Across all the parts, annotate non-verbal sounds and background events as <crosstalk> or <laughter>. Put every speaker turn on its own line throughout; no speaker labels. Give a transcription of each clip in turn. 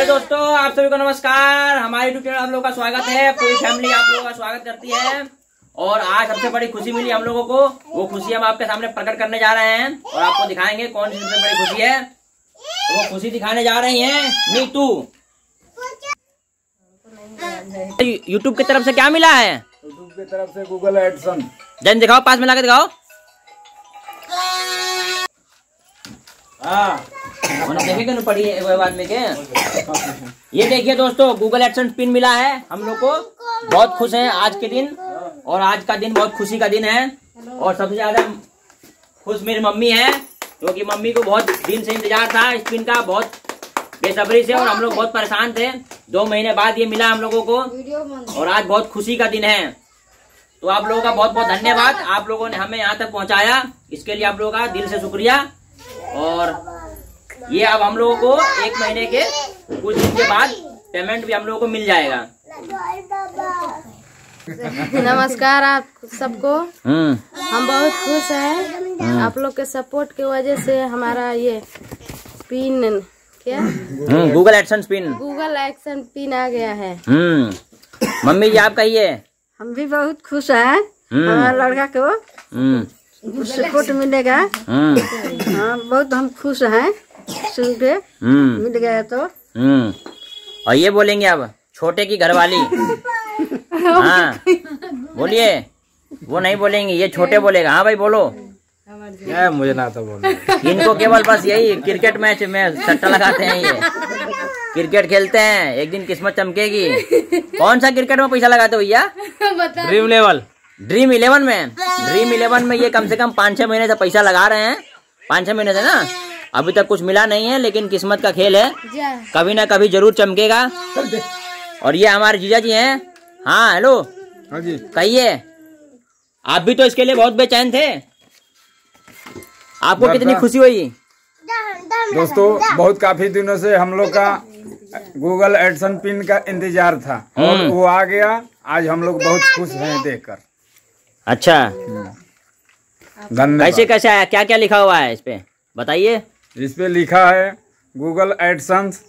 Hello दोस्तों आप सभी को नमस्कार। हमारे यूट्यूब चैनल आप लोगों का स्वागत है। पूरी फैमिली आप लोगों का स्वागत करती है। और आज सबसे बड़ी खुशी मिली हम लोगों को। वो खुशी हम आपके सामने प्रकट करने जा रहे हैं और आपको दिखाएँगे कौन सी सबसे बड़ी खुशी है। तो वो खुशी दिखाने जा रही है नीतू यूट्यूब की तरफ़ से क्या मिला है?
यूट्यूब की तरफ़ से गूगल एडसन
जन दिखाओ पास में ला के दिखाओ।
हाँ।
पढ़ी ये देखिए दोस्तों गूगल एक्शन पिन मिला है। हम लोग को बहुत खुश हैं आज के दिन, और आज का दिन बहुत खुशी का दिन है। और सबसे ज़्यादा खुश मेरी मम्मी है, क्योंकि मम्मी को बहुत दिन से इंतज़ार था इस पिन का, बहुत बेसब्री से, और हम लोग बहुत परेशान थे। दो महीने बाद ये मिला हम लोगों को, और आज बहुत खुशी का दिन है। तो आप लोगों का बहुत बहुत धन्यवाद। आप लोगों ने हमें यहाँ तक पहुँचाया। इसके लिए आप लोगों का दिल से शुक्रिया। और ये अब हम लोगों को एक महीने के कुछ दिन के बाद पेमेंट भी हम लोगों को मिल जाएगा। <laughs>
नमस्कार आप सबको।
हम्म।
हम बहुत खुश हैं। आप लोग के सपोर्ट के वजह से हमारा ये पिन क्या?
हम्म Google action pin
Google action pin आ गया है।
हम्म। मम्मी जी आप कहिए
हम भी बहुत खुश हैं।
हम्म।
हमारा लड़का को
हम्म।
सपोर्ट मिलेगा।
हम्म।
हाँ बहुत हम खुश हैं। सुन के
हम्म।
मिल गया तो।
हम्म। और ये बोलेंगे अब छोटे की घरवाली। <laughs> हाँ। बोलिए। वो नहीं बोलेंगे ये छोटे बोलेगा। हाँ भाई बोलो।
क्या मुझे ना तो बोल।
इनको केवल बस यही क्रिकेट मैच में सट्टा लगाते हैं ये। क्रिकेट खेलते हैं एक दिन किस्मत चमकेगी। कौन सा क्रिकेट में पैसा लगाते हो भैया?
ड्रीम लेवल
ड्रीम इलेवन में? ड्रीम इलेवन में ये कम से कम पाँच छह महीने से पैसा लगा रहे हैं। पाँच छह महीने से ना? अभी तक कुछ मिला नहीं है लेकिन किस्मत का खेल है। कभी ना कभी ज़रूर चमकेगा। और ये हमारे जीजा जी हैं। हाँ हेलो
हाँ जी।
कहिए। आप भी तो इसके लिए बहुत बेचैन थे। आपको कितनी खुशी हुई?
दोस्तों बहुत काफ़ी दिनों से हम लोग का गूगल एडसन पिन का इंतज़ार था। और
हम्म।
वो आ गया। आज हम लोग बहुत खुश हैं देखकर।
अच्छा।
धन्यवाद।
कैसे कैसे आया? क्या क्या लिखा हुआ है इस पे? बताइए।
इस पे लिखा है गूगल एडसन्स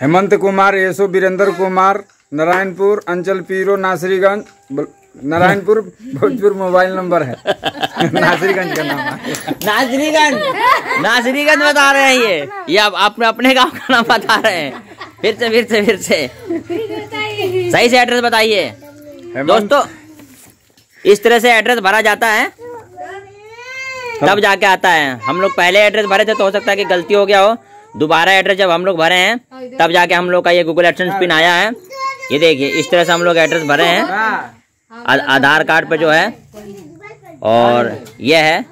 हेमंत कुमार येसो वीरेंद्र कुमार नारायणपुर अंचल पीरो नासरीगंज नारायणपुर भोजपुर मोबाइल नंबर है। <laughs> नासरीगंज का नाम है।
नासरीगंज नासरीगंज बता रहे हैं ये। ये आप अपने अपने गाँव का नाम बता रहे हैं। फिर से फिर से फिर से। सही से एड्रेस बताइए। दोस्तों इस तरह से एड्रेस भरा जाता है। तब जाके आता है। हम लोग पहले एड्रेस भरे थे तो हो सकता है कि गलती हो गया हो। दोबारा एड्रेस जब हम लोग भरे हैं तब जाके हम लोग का ये गूगल एडसेंस पिन आया है। ये देखिए इस तरह से हम लोग एड्रेस भरे हैं। आधार कार्ड पे जो है और ये है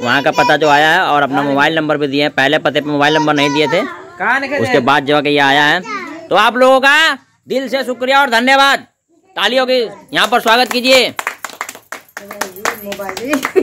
वहाँ का पता जो आया है और अपना मोबाइल नंबर भी दिए हैं। पहले पते पे मोबाइल नंबर नहीं दिए थे। उसके बाद जो है ये आया है। तो आप लोगों का दिल से शुक्रिया और धन्यवाद। तालियों की यहाँ पर स्वागत कीजिए। <laughs>